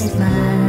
Yes.